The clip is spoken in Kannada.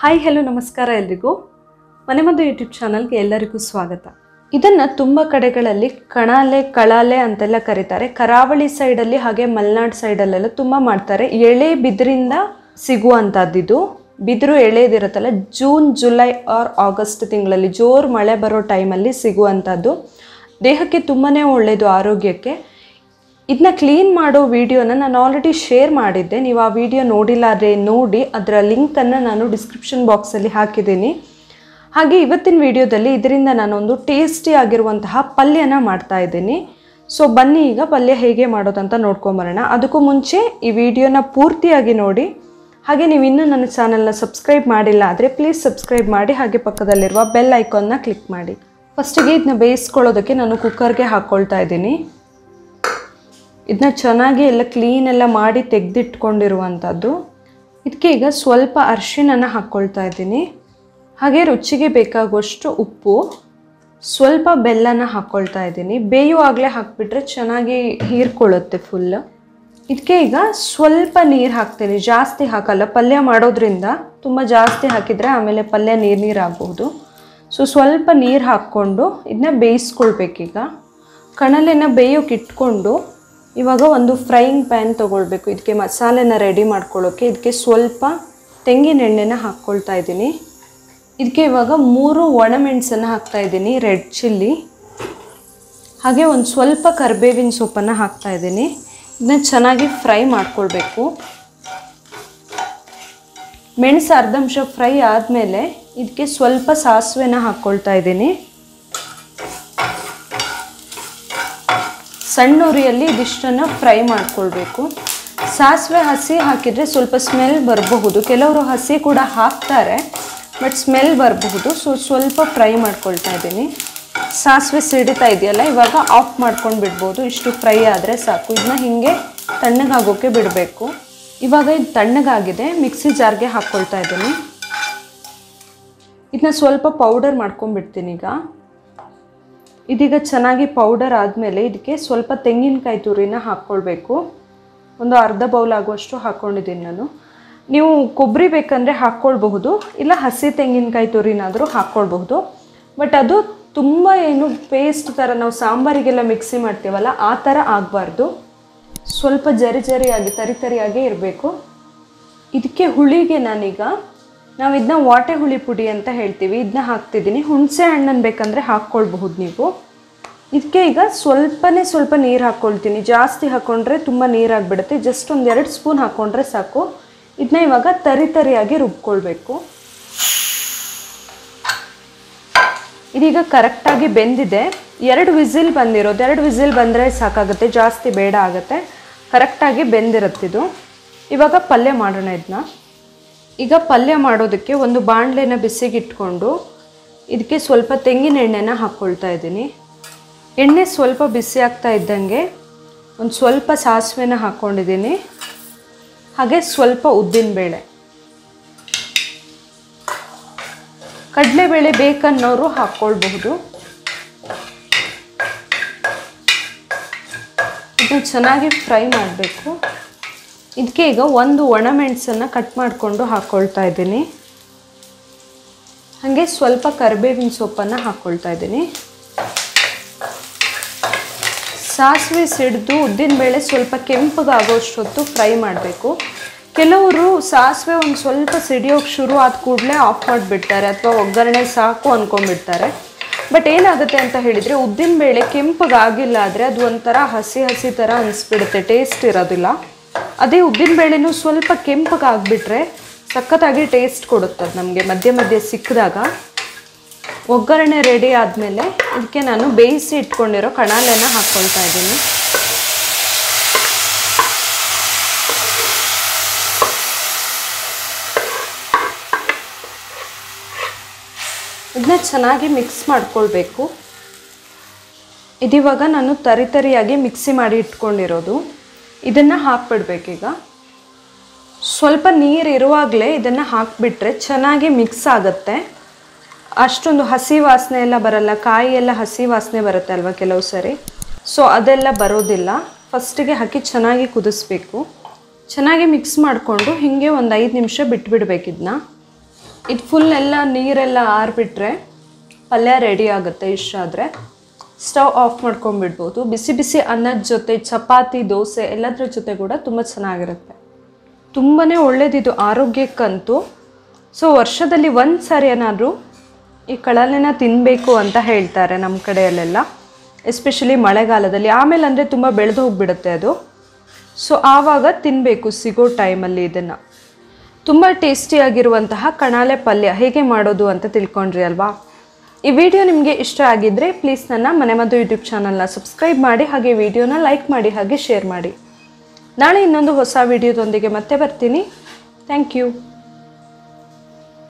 ಹಾಯ್ ಹೆಲೋ ನಮಸ್ಕಾರ ಎಲ್ರಿಗೂ. ಮನೆ ಮದ್ದು ಯೂಟ್ಯೂಬ್ ಚಾನಲ್ಗೆ ಎಲ್ಲರಿಗೂ ಸ್ವಾಗತ. ಇದನ್ನು ತುಂಬ ಕಡೆಗಳಲ್ಲಿ ಕಣಾಲೆ, ಕಳಾಲೆ ಅಂತೆಲ್ಲ ಕರೀತಾರೆ. ಕರಾವಳಿ ಸೈಡಲ್ಲಿ ಹಾಗೆ ಮಲೆನಾಡು ಸೈಡಲ್ಲೆಲ್ಲ ತುಂಬ ಮಾಡ್ತಾರೆ. ಎಳೆ ಬಿದಿರಿಂದ ಸಿಗುವಂಥದ್ದಿದು ಬಿದಿರು ಎಳೆದಿರುತ್ತಲ್ಲ ಜೂನ್ ಜುಲೈ ಆರ್ ಆಗಸ್ಟ್ ತಿಂಗಳಲ್ಲಿ ಜೋರು ಮಳೆ ಬರೋ ಟೈಮಲ್ಲಿ ಸಿಗುವಂಥದ್ದು ದೇಹಕ್ಕೆ ತುಂಬಾ ಒಳ್ಳೆಯದು ಆರೋಗ್ಯಕ್ಕೆ. ಇದನ್ನ ಕ್ಲೀನ್ ಮಾಡೋ ವಿಡಿಯೋನ ನಾನು ಆಲ್ರೆಡಿ ಶೇರ್ ಮಾಡಿದ್ದೆ. ನೀವು ಆ ವಿಡಿಯೋ ನೋಡಿಲ್ಲ ಆದರೆ ನೋಡಿ, ಅದರ ಲಿಂಕನ್ನು ನಾನು ಡಿಸ್ಕ್ರಿಪ್ಷನ್ ಬಾಕ್ಸಲ್ಲಿ ಹಾಕಿದ್ದೀನಿ. ಹಾಗೆ ಇವತ್ತಿನ ವಿಡಿಯೋದಲ್ಲಿ ಇದರಿಂದ ನಾನೊಂದು ಟೇಸ್ಟಿ ಆಗಿರುವಂತಹ ಪಲ್ಯನ ಮಾಡ್ತಾ ಇದ್ದೀನಿ. ಸೊ ಬನ್ನಿ ಈಗ ಪಲ್ಯ ಹೇಗೆ ಮಾಡೋದಂತ ನೋಡ್ಕೊಂಬರೋಣ ಅದಕ್ಕೂ ಮುಂಚೆ ಈ ವಿಡಿಯೋನ ಪೂರ್ತಿಯಾಗಿ ನೋಡಿ. ಹಾಗೆ ನೀವು ಇನ್ನೂ ನನ್ನ ಚಾನಲ್ನ ಸಬ್ಸ್ಕ್ರೈಬ್ ಮಾಡಿಲ್ಲ ಆದರೆ ಪ್ಲೀಸ್ ಸಬ್ಸ್ಕ್ರೈಬ್ ಮಾಡಿ, ಹಾಗೆ ಪಕ್ಕದಲ್ಲಿರುವ ಬೆಲ್ ಐಕಾನ್ನ ಕ್ಲಿಕ್ ಮಾಡಿ. ಫಸ್ಟಿಗೆ ಇದನ್ನ ಬೇಯಿಸ್ಕೊಳ್ಳೋದಕ್ಕೆ ನಾನು ಕುಕ್ಕರ್ಗೆ ಹಾಕ್ಕೊಳ್ತಾ ಇದ್ದೀನಿ. ಇದನ್ನ ಚೆನ್ನಾಗಿ ಎಲ್ಲ ಕ್ಲೀನ್ ಎಲ್ಲ ಮಾಡಿ ತೆಗೆದಿಟ್ಕೊಂಡಿರುವಂಥದ್ದು. ಇದಕ್ಕೆ ಈಗ ಸ್ವಲ್ಪ ಅರಿಶಿಣನ ಹಾಕ್ಕೊಳ್ತಾ ಇದ್ದೀನಿ. ಹಾಗೆ ರುಚಿಗೆ ಬೇಕಾಗುವಷ್ಟು ಉಪ್ಪು, ಸ್ವಲ್ಪ ಬೆಲ್ಲನ ಹಾಕ್ಕೊಳ್ತಾ ಇದ್ದೀನಿ. ಬೇಯುವಾಗಲೇ ಹಾಕ್ಬಿಟ್ರೆ ಚೆನ್ನಾಗಿ ಹೀರ್ಕೊಳ್ಳುತ್ತೆ ಫುಲ್ ಇದಕ್ಕೆ ಈಗ ಸ್ವಲ್ಪ ನೀರು ಹಾಕ್ತೀನಿ. ಜಾಸ್ತಿ ಹಾಕಲ್ಲ, ಪಲ್ಯ ಮಾಡೋದ್ರಿಂದ ತುಂಬ ಜಾಸ್ತಿ ಹಾಕಿದರೆ ಆಮೇಲೆ ಪಲ್ಯ ನೀರು ನೀರು ಆಗಬಹುದು. ಸೊ ಸ್ವಲ್ಪ ನೀರು ಹಾಕ್ಕೊಂಡು ಇದನ್ನ ಬೇಯಿಸ್ಕೊಳ್ಬೇಕೀಗ. ಕಣಲೆನ ಬೇಯೋಕೆ ಇಟ್ಕೊಂಡು ಇವಾಗ ಒಂದು ಫ್ರೈಯಿಂಗ್ ಪ್ಯಾನ್ ತೊಗೊಳ್ಬೇಕು. ಇದಕ್ಕೆ ಮಸಾಲೆನ ರೆಡಿ ಮಾಡ್ಕೊಳ್ಳೋಕ್ಕೆ ಇದಕ್ಕೆ ಸ್ವಲ್ಪ ತೆಂಗಿನ ಎಣ್ಣೆನ ಹಾಕ್ಕೊಳ್ತಾ ಇದ್ದೀನಿ. ಇದಕ್ಕೆ ಇವಾಗ ಮೂರು ಒಣಮೆಣಸನ್ನು ಹಾಕ್ತಾ ಇದ್ದೀನಿ, ರೆಡ್ ಚಿಲ್ಲಿ. ಹಾಗೆ ಒಂದು ಸ್ವಲ್ಪ ಕರಿಬೇವಿನ ಸೊಪ್ಪನ್ನು ಹಾಕ್ತಾ ಇದ್ದೀನಿ. ಇದನ್ನ ಚೆನ್ನಾಗಿ ಫ್ರೈ ಮಾಡ್ಕೊಳ್ಬೇಕು. ಮೆಣಸು ಅರ್ಧಂಶ ಫ್ರೈ ಆದಮೇಲೆ ಇದಕ್ಕೆ ಸ್ವಲ್ಪ ಸಾಸಿವೆನ ಹಾಕ್ಕೊಳ್ತಾ ಇದ್ದೀನಿ. ಸಣ್ಣ ಉರಿಯಲ್ಲಿ ಇದಿಷ್ಟನ್ನು ಫ್ರೈ ಮಾಡಿಕೊಳ್ಬೇಕು. ಸಾಸಿವೆ ಹಸಿ ಹಾಕಿದರೆ ಸ್ವಲ್ಪ ಸ್ಮೆಲ್ ಬರಬಹುದು. ಕೆಲವರು ಹಸಿ ಕೂಡ ಹಾಕ್ತಾರೆ ಬಟ್ ಸ್ಮೆಲ್ ಬರಬಹುದು. ಸೊ ಸ್ವಲ್ಪ ಫ್ರೈ ಮಾಡ್ಕೊಳ್ತಾ ಇದ್ದೀನಿ. ಸಾಸಿವೆ ಸಿಡಿತಾ ಇದೆಯಲ್ಲ, ಇವಾಗ ಆಫ್ ಮಾಡ್ಕೊಂಡು ಬಿಡ್ಬೋದು. ಇಷ್ಟು ಫ್ರೈ ಆದರೆ ಸಾಕು. ಇದನ್ನ ಹೀಗೆ ತಣ್ಣಗಾಗೋಕ್ಕೆ ಬಿಡಬೇಕು. ಇವಾಗ ಇದು ತಣ್ಣಗಾಗಿದೆ. ಮಿಕ್ಸಿ ಜಾರ್ಗೆ ಹಾಕ್ಕೊಳ್ತಾ ಇದ್ದೀನಿ. ಇದನ್ನ ಸ್ವಲ್ಪ ಪೌಡರ್ ಮಾಡ್ಕೊಂಡ್ಬಿಡ್ತೀನಿ ಈಗ. ಇದೀಗ ಚೆನ್ನಾಗಿ ಪೌಡರ್ ಆದಮೇಲೆ ಇದಕ್ಕೆ ಸ್ವಲ್ಪ ತೆಂಗಿನಕಾಯಿ ತುರಿನ ಹಾಕ್ಕೊಳ್ಬೇಕು. ಒಂದು ಅರ್ಧ ಬೌಲ್ ಆಗುವಷ್ಟು ಹಾಕ್ಕೊಂಡಿದ್ದೀನಿ ನಾನು. ನೀವು ಕೊಬ್ಬರಿ ಬೇಕಂದರೆ ಹಾಕ್ಕೊಳ್ಬಹುದು, ಇಲ್ಲ ಹಸಿ ತೆಂಗಿನಕಾಯಿ ತುರಿನಾದರೂ ಹಾಕ್ಕೊಳ್ಬಹುದು. ಬಟ್ ಅದು ತುಂಬ ಏನು ಪೇಸ್ಟ್ ಥರ ನಾವು ಸಾಂಬಾರಿಗೆಲ್ಲ ಮಿಕ್ಸಿ ಮಾಡ್ತೀವಲ್ಲ, ಆ ಥರ ಆಗಬಾರ್ದು. ಸ್ವಲ್ಪ ಜರಿ ಜರಿಯಾಗಿ, ತರಿ ತರಿಯಾಗೇ ಇರಬೇಕು. ಇದಕ್ಕೆ ಹುಳಿಗೆ ನಾನೀಗ ನಾವು ಇದನ್ನ ವಾಟೆ ಹುಳಿ ಪುಡಿ ಅಂತ ಹೇಳ್ತೀವಿ. ಇದನ್ನ ಹಾಕ್ತಿದ್ದೀನಿ. ಹುಣಸೆ ಹಣ್ಣನ್ನು ಬೇಕಂದರೆ ಹಾಕ್ಕೊಳ್ಬಹುದು ನೀವು. ಇದಕ್ಕೆ ಈಗ ಸ್ವಲ್ಪನೇ ಸ್ವಲ್ಪ ನೀರು ಹಾಕ್ಕೊಳ್ತೀನಿ. ಜಾಸ್ತಿ ಹಾಕ್ಕೊಂಡ್ರೆ ತುಂಬ ನೀರಾಗಿಬಿಡುತ್ತೆ ಜಸ್ಟ್ ಒಂದು ಎರಡು ಸ್ಪೂನ್ ಹಾಕ್ಕೊಂಡ್ರೆ ಸಾಕು. ಇದನ್ನ ಇವಾಗ ತರಿ ತರಿಯಾಗಿ ರುಬ್ಕೊಳ್ಬೇಕು. ಇದೀಗ ಕರೆಕ್ಟಾಗಿ ಬೆಂದಿದೆ. ಎರಡು ವಿಸಿಲ್ ಬಂದಿರೋದು. ಎರಡು ವಿಸಿಲ್ ಬಂದರೆ ಸಾಕಾಗುತ್ತೆ. ಜಾಸ್ತಿ ಬೇಡ ಆಗುತ್ತೆ. ಕರೆಕ್ಟಾಗಿ ಬೆಂದಿರುತ್ತಿದು ಇವಾಗ ಪಲ್ಯ ಮಾಡೋಣ ಇದನ್ನ ಈಗ ಪಲ್ಯ ಮಾಡೋದಕ್ಕೆ ಒಂದು ಬಾಣಲೆನ ಬಿಸಿಗಿಟ್ಕೊಂಡು ಇದಕ್ಕೆ ಸ್ವಲ್ಪ ತೆಂಗಿನ ಎಣ್ಣೆನ ಹಾಕ್ಕೊಳ್ತಾ ಇದ್ದೀನಿ. ಎಣ್ಣೆ ಸ್ವಲ್ಪ ಬಿಸಿ ಆಗ್ತಾ ಇದ್ದಂಗೆ ಒಂದು ಸ್ವಲ್ಪ ಸಾಸಿವೆನ ಹಾಕ್ಕೊಂಡಿದ್ದೀನಿ ಹಾಗೆ ಸ್ವಲ್ಪ ಉದ್ದಿನಬೇಳೆ ಕಡಲೆಬೇಳೆ ಬೇಕನ್ನೋರು ಹಾಕ್ಕೊಳ್ಬಹುದು ಇದು ಚೆನ್ನಾಗಿ ಫ್ರೈ ಮಾಡಬೇಕು. ಇದಕ್ಕೆ ಈಗ ಒಂದು ಒಣಮೆಣಸನ್ನು ಕಟ್ ಮಾಡಿಕೊಂಡು ಹಾಕ್ಕೊಳ್ತಾ ಇದ್ದೀನಿ. ಹಾಗೆ ಸ್ವಲ್ಪ ಕರಿಬೇವಿನ ಸೊಪ್ಪನ್ನು ಹಾಕ್ಕೊಳ್ತಾ ಇದ್ದೀನಿ. ಸಾಸಿವೆ ಸಿಡಿದು ಉದ್ದಿನಬೇಳೆ ಸ್ವಲ್ಪ ಕೆಂಪಗಾಗೋಷ್ಟೊತ್ತು ಫ್ರೈ ಮಾಡಬೇಕು. ಕೆಲವರು ಸಾಸಿವೆ ಒಂದು ಸ್ವಲ್ಪ ಸಿಡಿಯೋಕೆ ಶುರು ಆದ ಕೂಡಲೇ ಆಫ್ ಮಾಡಿಬಿಡ್ತಾರೆ ಅಥವಾ ಒಗ್ಗರಣೆ ಸಾಕು ಅಂದ್ಕೊಂಡ್ಬಿಡ್ತಾರೆ ಬಟ್ ಏನಾಗುತ್ತೆ ಅಂತ ಹೇಳಿದರೆ ಉದ್ದಿನಬೇಳೆ ಕೆಂಪಗಾಗಿಲ್ಲ ಆದರೆ ಅದು ಒಂಥರ ಹಸಿ ಹಸಿ ಥರ ಅನಿಸ್ಬಿಡುತ್ತೆ ಟೇಸ್ಟ್ ಇರೋದಿಲ್ಲ. ಅದೇ ಉದ್ದಿನಬೇಳೆನೂ ಸ್ವಲ್ಪ ಕೆಂಪಗಾಗ್ಬಿಟ್ರೆ ಸಖತ್ತಾಗಿ ಟೇಸ್ಟ್ ಕೊಡುತ್ತೆ ಅದು ನಮಗೆ ಮಧ್ಯೆ ಮಧ್ಯೆ ಸಿಕ್ಕಿದಾಗ. ಒಗ್ಗರಣೆ ರೆಡಿ ಆದಮೇಲೆ ಇದಕ್ಕೆ ನಾನು ಬೇಯಿಸಿ ಇಟ್ಕೊಂಡಿರೋ ಕಣಾಲೆನ ಹಾಕ್ಕೊಳ್ತಾ ಇದ್ದೀನಿ. ಇದನ್ನ ಚೆನ್ನಾಗಿ ಮಿಕ್ಸ್ ಮಾಡ್ಕೊಳ್ಬೇಕು. ಇದಿವಾಗ ನಾನು ತರಿತರಿಯಾಗಿ ಮಿಕ್ಸಿ ಮಾಡಿ ಇಟ್ಕೊಂಡಿರೋದು. ಇದನ್ನು ಹಾಕ್ಬಿಡ್ಬೇಕೀಗ. ಸ್ವಲ್ಪ ನೀರು ಇರುವಾಗಲೇ ಇದನ್ನು ಹಾಕಿಬಿಟ್ರೆ ಚೆನ್ನಾಗಿ ಮಿಕ್ಸ್ ಆಗುತ್ತೆ. ಅಷ್ಟೊಂದು ಹಸಿ ವಾಸನೆ ಎಲ್ಲ ಬರಲ್ಲ, ಕಾಯಿ ಎಲ್ಲ ಹಸಿ ವಾಸನೆ ಬರುತ್ತೆ ಅಲ್ವಾ ಕೆಲವು ಸರಿ. ಸೊ ಅದೆಲ್ಲ ಬರೋದಿಲ್ಲ. ಫಸ್ಟಿಗೆ ಹಾಕಿ ಚೆನ್ನಾಗಿ ಕುದಿಸ್ಬೇಕು. ಚೆನ್ನಾಗಿ ಮಿಕ್ಸ್ ಮಾಡಿಕೊಂಡು ಹೀಗೆ ಒಂದು ಐದು ನಿಮಿಷ ಬಿಟ್ಬಿಡ್ಬೇಕು ಇದನ್ನ ಇದು ಫುಲ್ ಎಲ್ಲ ನೀರೆಲ್ಲ ಆರಿಬಿಟ್ರೆ ಪಲ್ಯ ರೆಡಿ ಆಗುತ್ತೆ ಇಷ್ಟಾದರೆ. Stove off ಮಾಡ್ಕೊಂಡ್ಬಿಡ್ಬೋದು. ಬಿಸಿ ಬಿಸಿ ಅನ್ನದ ಜೊತೆ, ಚಪಾತಿ, ದೋಸೆ ಎಲ್ಲದರ ಜೊತೆ ಕೂಡ ತುಂಬ ಚೆನ್ನಾಗಿರುತ್ತೆ. ತುಂಬಾ ಒಳ್ಳೆಯದಿದು ಆರೋಗ್ಯಕ್ಕಂತೂ. ಸೊ ವರ್ಷದಲ್ಲಿ ಒಂದು ಸಾರಿ ಏನಾದರೂ ಈ ಕಳಲೆನ ತಿನ್ನಬೇಕು ಅಂತ ಹೇಳ್ತಾರೆ ನಮ್ಮ ಕಡೆಯಲ್ಲೆಲ್ಲ. ಎಸ್ಪೆಷಲಿ ಮಳೆಗಾಲದಲ್ಲಿ. ಆಮೇಲೆ ಅಂದರೆ ತುಂಬ ಬೆಳೆದು ಹೋಗಿಬಿಡುತ್ತೆ ಅದು. ಸೊ ಆವಾಗ ತಿನ್ನಬೇಕು ಸಿಗೋ ಟೈಮಲ್ಲಿ ಇದನ್ನು. ತುಂಬ ಟೇಸ್ಟಿಯಾಗಿರುವಂತಹ ಕಣಾಲೆ ಪಲ್ಯ ಹೇಗೆ ಮಾಡೋದು ಅಂತ ತಿಳ್ಕೊಂಡ್ರಿ ಅಲ್ವಾ? ಈ ವಿಡಿಯೋ ನಿಮಗೆ ಇಷ್ಟ ಆಗಿದ್ದರೆ ಪ್ಲೀಸ್ ನನ್ನ ಮನೆಮದ್ದು ಯೂಟ್ಯೂಬ್ ಚಾನಲ್ನ ಸಬ್ಸ್ಕ್ರೈಬ್ ಮಾಡಿ ಹಾಗೆ ವಿಡಿಯೋನ ಲೈಕ್ ಮಾಡಿ ಹಾಗೆ ಶೇರ್ ಮಾಡಿ. ನಾಳೆ ಇನ್ನೊಂದು ಹೊಸ ವಿಡಿಯೋದೊಂದಿಗೆ ಮತ್ತೆ ಬರ್ತೀನಿ. Thank you